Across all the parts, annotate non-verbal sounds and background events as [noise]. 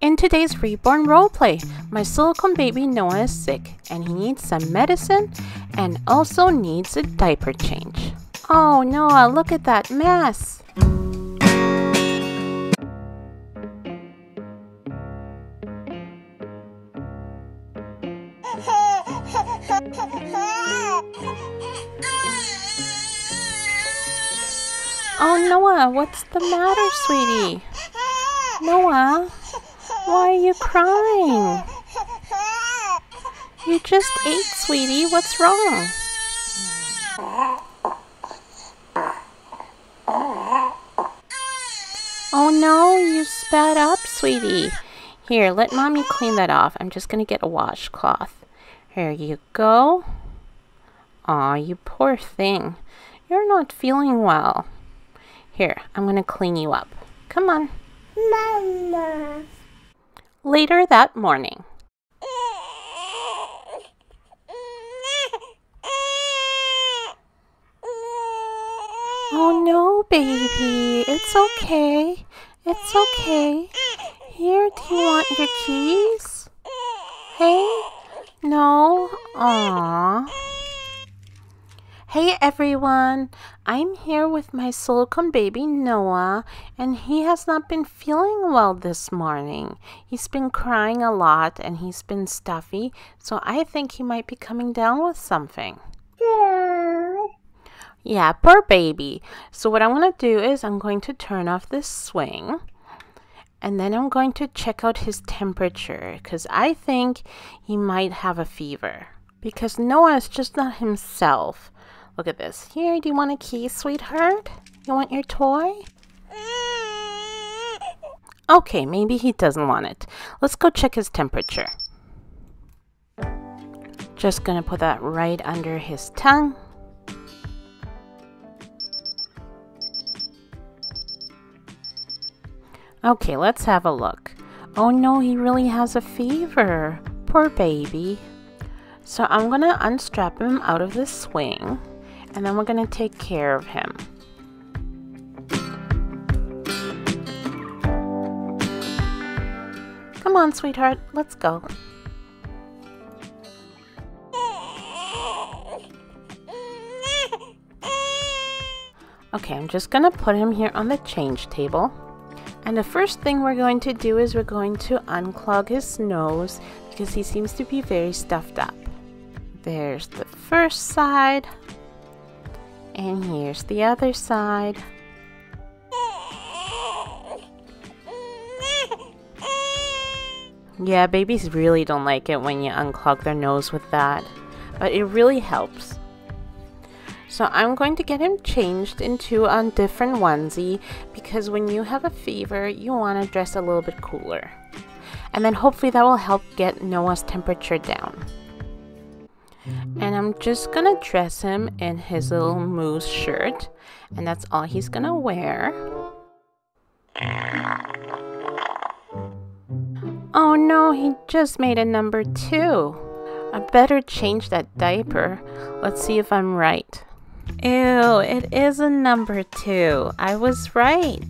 In today's Reborn roleplay, my silicone baby Noah is sick and he needs some medicine and also needs a diaper change. Oh Noah, look at that mess! [laughs] Oh Noah, what's the matter, sweetie? Noah, why are you crying? You just ate, sweetie. What's wrong? Oh no, you spat up, sweetie. Here, let mommy clean that off. I'm just gonna get a washcloth. Here you go. Aw, you poor thing. You're not feeling well. Here, I'm gonna clean you up. Come on. Mama. Later that morning. Oh no, baby. It's okay. It's okay. Here, do you want your keys? Hey? No? Aww. Hey everyone, I'm here with my silicone baby Noah, and he has not been feeling well this morning. He's been crying a lot and he's been stuffy, so I think he might be coming down with something. Yeah, Yeah, poor baby. So what I'm going to do is I'm going to turn off this swing. And then I'm going to check out his temperature because I think he might have a fever. Because Noah is just not himself. Look at this. Here, do you want a key, sweetheart? You want your toy? Okay, maybe he doesn't want it. Let's go check his temperature. Just gonna put that right under his tongue. Okay, let's have a look. Oh no, he really has a fever. Poor baby. So I'm gonna unstrap him out of the swing and then we're gonna take care of him. Come on, sweetheart, let's go. Okay, I'm just gonna put him here on the change table. And the first thing we're going to do is we're going to unclog his nose because he seems to be very stuffed up. There's the first side. And here's the other side. Yeah, babies really don't like it when you unclog their nose with that. But it really helps. So I'm going to get him changed into a different onesie because when you have a fever, you want to dress a little bit cooler. And then hopefully that will help get Noah's temperature down. And I'm just gonna dress him in his little moose shirt, and that's all he's gonna wear. Oh no, he just made a number two. I better change that diaper. Let's see if I'm right. Ew, it is a number two. I was right.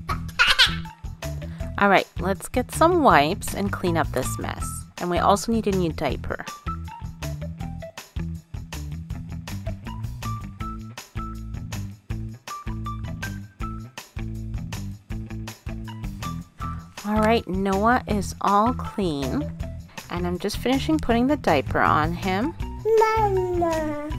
Alright, let's get some wipes and clean up this mess. And we also need a new diaper. Alright, Noah is all clean. And I'm just finishing putting the diaper on him. Mama.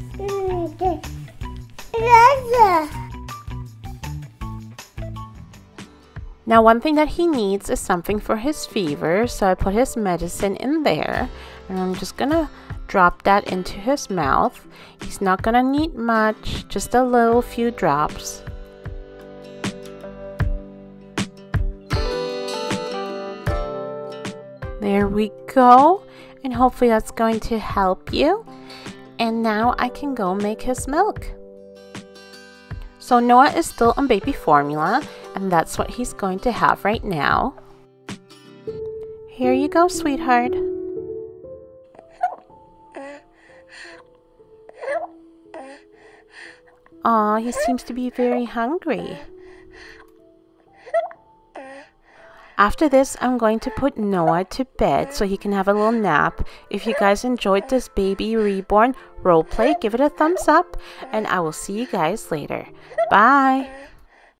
Now one thing that he needs is something for his fever, so I put his medicine in there. And I'm just gonna drop that into his mouth. He's not gonna need much, just a little few drops. There we go. And hopefully that's going to help you. And now I can go make his milk. So Noah is still on baby formula and that's what he's going to have right now. Here you go, sweetheart. Aw, he seems to be very hungry. After this, I'm going to put Noah to bed so he can have a little nap. If you guys enjoyed this baby reborn roleplay, give it a thumbs up, and I will see you guys later. Bye!